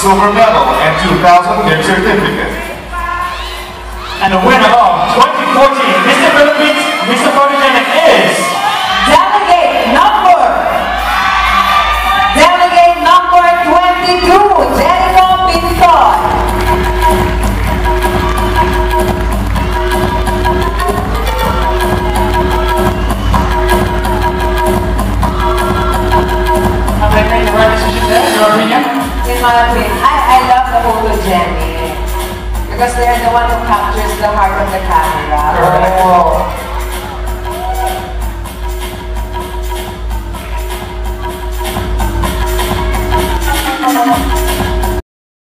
silver medal, and 2,000 gift certificate. In my opinion, I, I love the photogenic because they're the one who captures the heart of the camera.